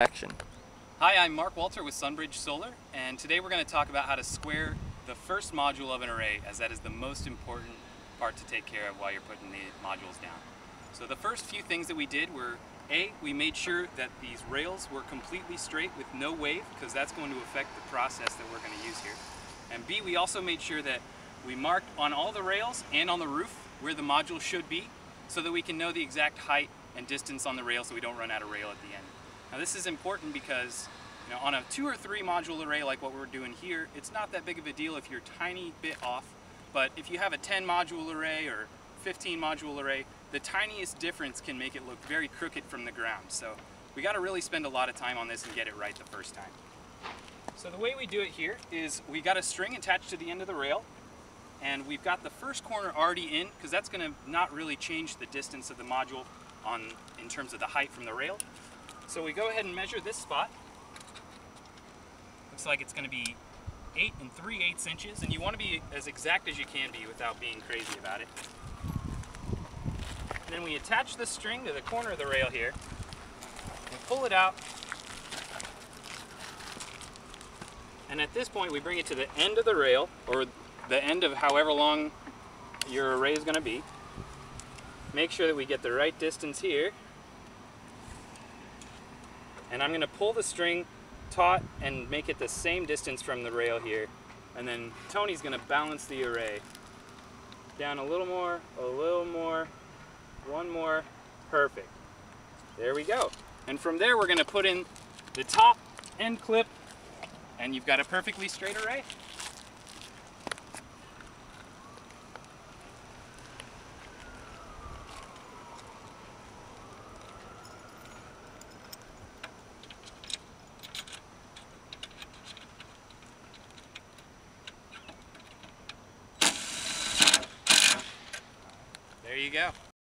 Action. Hi, I'm Mark Walter with Sunbridge Solar, and today we're going to talk about how to square the first module of an array, as that is the most important part to take care of while you're putting the modules down. So the first few things that we did were, A, we made sure that these rails were completely straight with no wave, because that's going to affect the process that we're going to use here. And B, we also made sure that we marked on all the rails and on the roof where the module should be, so that we can know the exact height and distance on the rail so we don't run out of rail at the end. Now this is important because you know, on a two or three module array like what we're doing here, it's not that big of a deal if you're tiny bit off, but if you have a 10 module array or 15 module array, the tiniest difference can make it look very crooked from the ground. So we got to really spend a lot of time on this and get it right the first time. So the way we do it here is we got a string attached to the end of the rail and we've got the first corner already in because that's going to not really change the distance of the module on in terms of the height from the rail. So we go ahead and measure this spot. Looks like it's going to be 8 and 3 eighths inches, and you want to be as exact as you can be without being crazy about it. And then we attach the string to the corner of the rail here, and pull it out. And at this point we bring it to the end of the rail, or the end of however long your array is going to be. Make sure that we get the right distance here and I'm going to pull the string taut and make it the same distance from the rail here. And then Tony's going to balance the array. Down a little more, a little more, one more, perfect. There we go. And from there we're going to put in the top end clip and you've got a perfectly straight array. There you go.